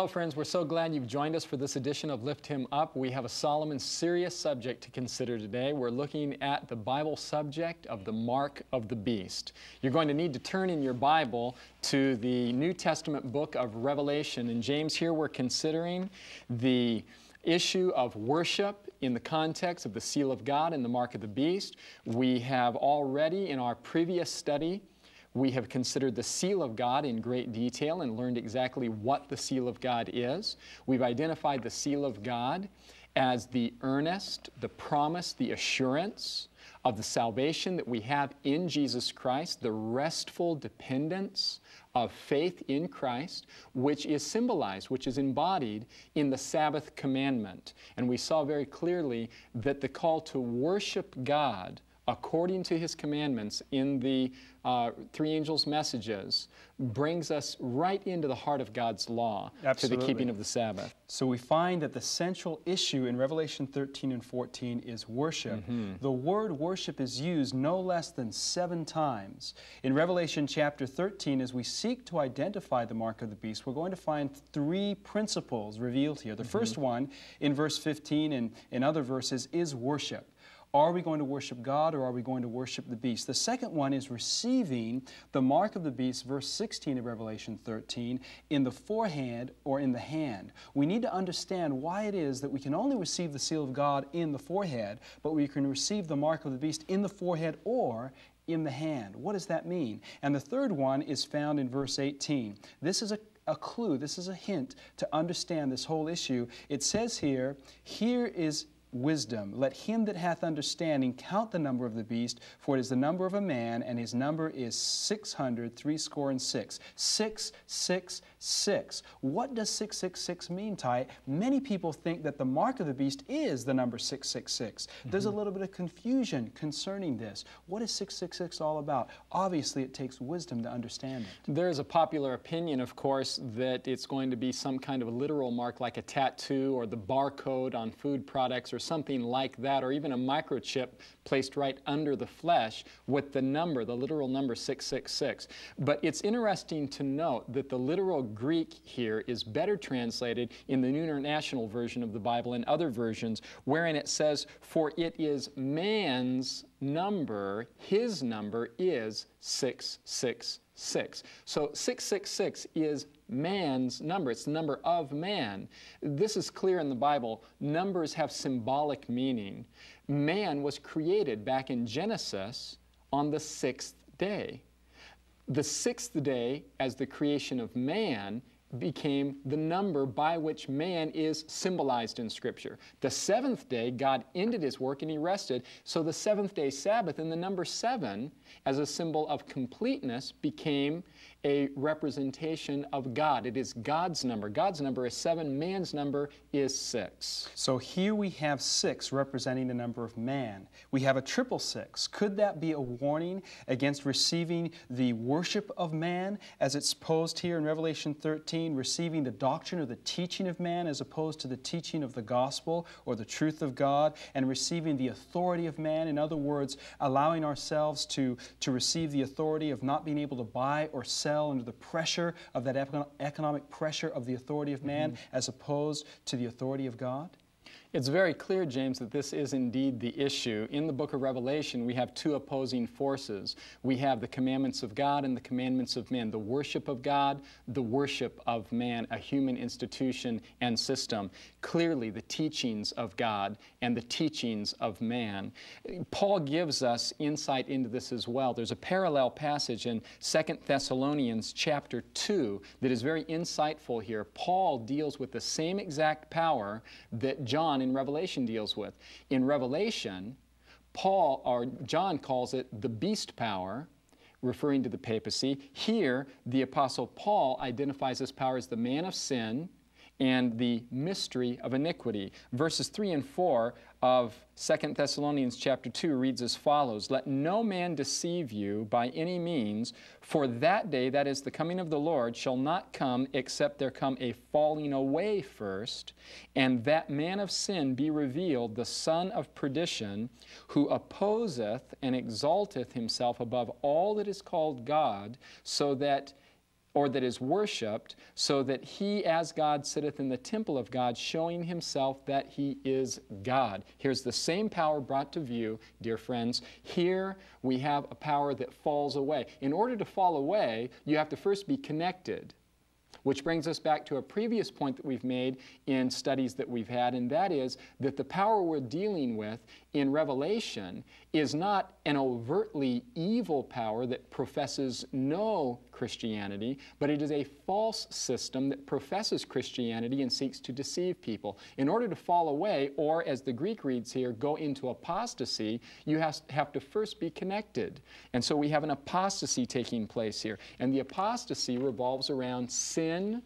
Hello, friends. We're so glad you've joined us for this edition of Lift Him Up. We have a solemn and serious subject to consider today. We're looking at the Bible subject of the mark of the beast. You're going to need to turn in your Bible to the New Testament book of Revelation. And James, here we're considering the issue of worship in the context of the seal of God and the mark of the beast. We have already, in our previous study, we have considered the seal of God in great detail and learned exactly what the seal of God is. We've identified the seal of God as the earnest, the promise, the assurance of the salvation that we have in Jesus Christ, the restful dependence of faith in Christ, which is symbolized, which is embodied in the Sabbath commandment. And we saw very clearly that the call to worship God according to his commandments in the uh, three angels' messages brings us right into the heart of God's law Absolutely. to the keeping of the Sabbath. So we find that the central issue in Revelation 13 and 14 is worship. Mm -hmm. The word worship is used no less than seven times. In Revelation chapter 13, as we seek to identify the mark of the beast, we're going to find three principles revealed here. The mm -hmm. first one, in verse 15 and in other verses, is worship. Are we going to worship God or are we going to worship the beast? The second one is receiving the mark of the beast, verse 16 of Revelation 13, in the forehead or in the hand. We need to understand why it is that we can only receive the seal of God in the forehead, but we can receive the mark of the beast in the forehead or in the hand. What does that mean? And the third one is found in verse 18. This is a a clue, this is a hint to understand this whole issue. It says here, here is wisdom. Let him that hath understanding count the number of the beast, for it is the number of a man, and his number is six hundred threescore and six. Six, six, six. What does six, six, six mean, Ty? Many people think that the mark of the beast is the number six, six, six. There's a mm-hmm. little bit of confusion concerning this. What is six, six, six all about? Obviously, it takes wisdom to understand it. There's a popular opinion, of course, that it's going to be some kind of a literal mark like a tattoo or the barcode on food products or something like that, or even a microchip placed right under the flesh with the number, the literal number 666. But it's interesting to note that the literal Greek here is better translated in the New International Version of the Bible and other versions, wherein it says, For it is man's number, his number is 666 six. So 666 is man's number. It's the number of man. This is clear in the Bible. Numbers have symbolic meaning. Man was created back in Genesis on the sixth day. The sixth day, as the creation of man, became the number by which man is symbolized in Scripture. The seventh day, God ended his work and he rested. So the seventh day Sabbath and the number seven, as a symbol of completeness, became a representation of God. It is God's number. God's number is seven, man's number is six. So here we have six representing the number of man. We have a triple six. Could that be a warning against receiving the worship of man as it's posed here in Revelation 13, receiving the doctrine or the teaching of man as opposed to the teaching of the gospel or the truth of God, and receiving the authority of man? In other words, allowing ourselves to, to receive the authority of not being able to buy or sell under the pressure of that economic pressure of the authority of man mm -hmm. as opposed to the authority of God? It's very clear, James, that this is indeed the issue. In the book of Revelation, we have two opposing forces. We have the commandments of God and the commandments of men, the worship of God, the worship of man, a human institution and system. Clearly, the teachings of God and the teachings of man. Paul gives us insight into this as well. There's a parallel passage in 2 Thessalonians chapter 2 that is very insightful here. Paul deals with the same exact power that John John in Revelation deals with. In Revelation, Paul or John calls it the beast power, referring to the papacy. Here, the apostle Paul identifies this power as the man of sin and the mystery of iniquity. Verses 3 and 4 of 2 Thessalonians chapter 2 reads as follows Let no man deceive you by any means, for that day, that is the coming of the Lord, shall not come except there come a falling away first, and that man of sin be revealed, the son of perdition, who opposeth and exalteth himself above all that is called God, so that or that is worshipped, so that he as God sitteth in the temple of God, showing himself that he is God. Here's the same power brought to view, dear friends. Here we have a power that falls away. In order to fall away, you have to first be connected. Which brings us back to a previous point that we've made in studies that we've had, and that is that the power we're dealing with in Revelation is not an overtly evil power that professes no Christianity, but it is a false system that professes Christianity and seeks to deceive people. In order to fall away, or as the Greek reads here, go into apostasy, you have to first be connected. And so we have an apostasy taking place here. And the apostasy revolves around sin and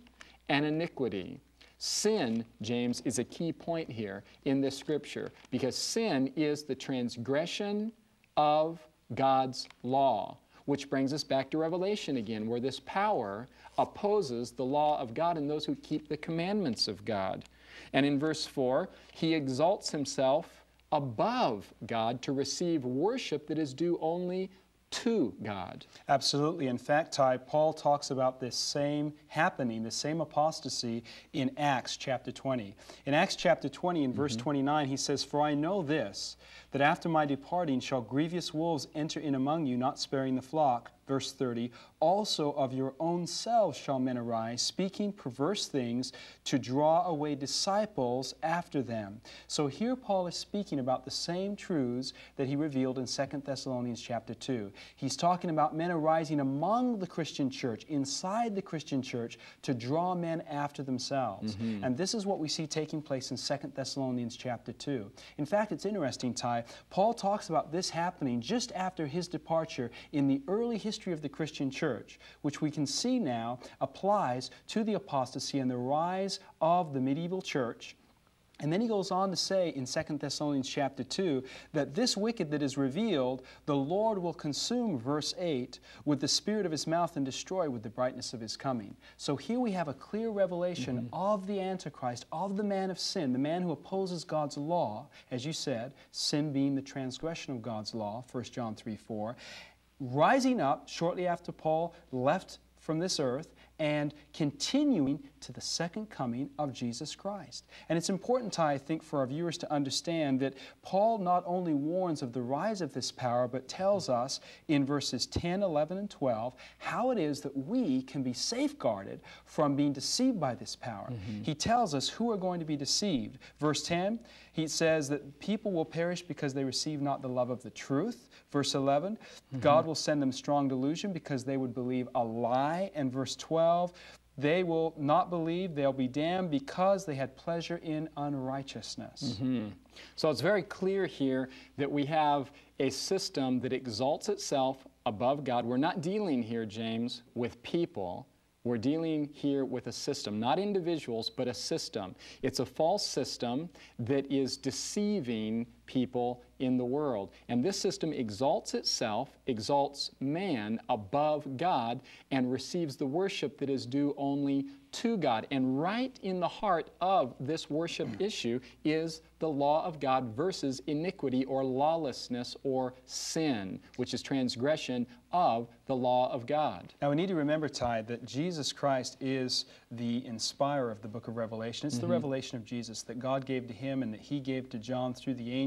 iniquity. Sin, James, is a key point here in this scripture because sin is the transgression of God's law, which brings us back to Revelation again, where this power opposes the law of God and those who keep the commandments of God. And in verse 4, he exalts himself above God to receive worship that is due only to God. Absolutely. In fact, Ty, Paul talks about this same happening, the same apostasy in Acts chapter 20. In Acts chapter 20, in mm -hmm. verse 29, he says, For I know this, that after my departing shall grievous wolves enter in among you, not sparing the flock. Verse 30, also of your own selves shall men arise, speaking perverse things to draw away disciples after them. So here Paul is speaking about the same truths that he revealed in 2 Thessalonians chapter 2. He's talking about men arising among the Christian church, inside the Christian church, to draw men after themselves. Mm -hmm. And this is what we see taking place in 2 Thessalonians chapter 2. In fact, it's interesting, Ty, Paul talks about this happening just after his departure in the early history history of the Christian church, which we can see now applies to the apostasy and the rise of the medieval church and then he goes on to say in 2 Thessalonians chapter 2 that this wicked that is revealed, the Lord will consume, verse 8, with the spirit of his mouth and destroy with the brightness of his coming. So here we have a clear revelation mm -hmm. of the Antichrist, of the man of sin, the man who opposes God's law, as you said, sin being the transgression of God's law, 1 John 3 4 rising up shortly after Paul left from this earth and continuing to the second coming of Jesus Christ. And it's important, I think, for our viewers to understand that Paul not only warns of the rise of this power, but tells us in verses 10, 11, and 12 how it is that we can be safeguarded from being deceived by this power. Mm -hmm. He tells us who are going to be deceived. Verse 10, he says that people will perish because they receive not the love of the truth. Verse 11, mm -hmm. God will send them strong delusion because they would believe a lie. And verse 12, they will not believe, they'll be damned because they had pleasure in unrighteousness. Mm -hmm. So it's very clear here that we have a system that exalts itself above God. We're not dealing here, James, with people. We're dealing here with a system, not individuals, but a system. It's a false system that is deceiving people in the world. And this system exalts itself, exalts man above God, and receives the worship that is due only to God. And right in the heart of this worship issue is the law of God versus iniquity or lawlessness or sin, which is transgression of the law of God. Now we need to remember, Ty, that Jesus Christ is the inspirer of the book of Revelation. It's mm -hmm. the mm-hmm. revelation of Jesus that God gave to him and that he gave to John through the angel